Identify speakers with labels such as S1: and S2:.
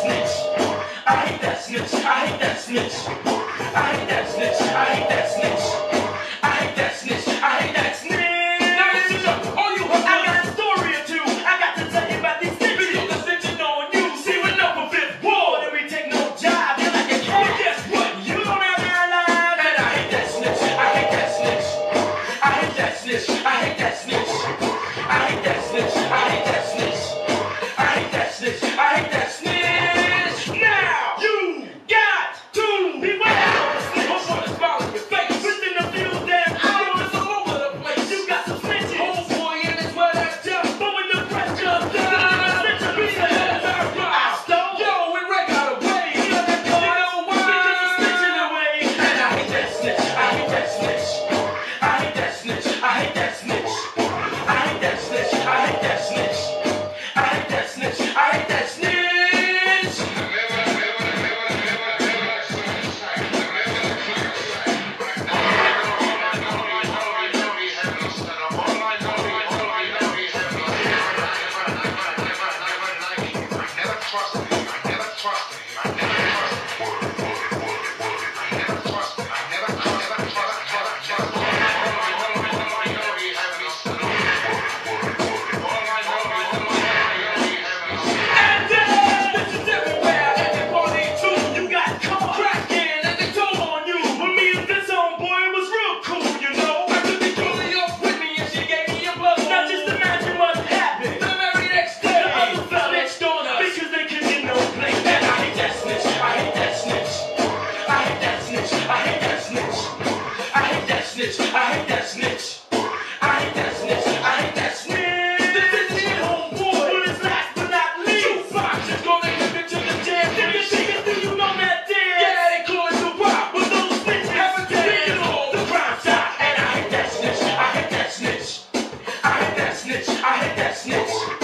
S1: snitch. I hate that snitch. I hate that snitch. I hate that snitch. I hate that snitch.
S2: property.
S1: I hit that snitch.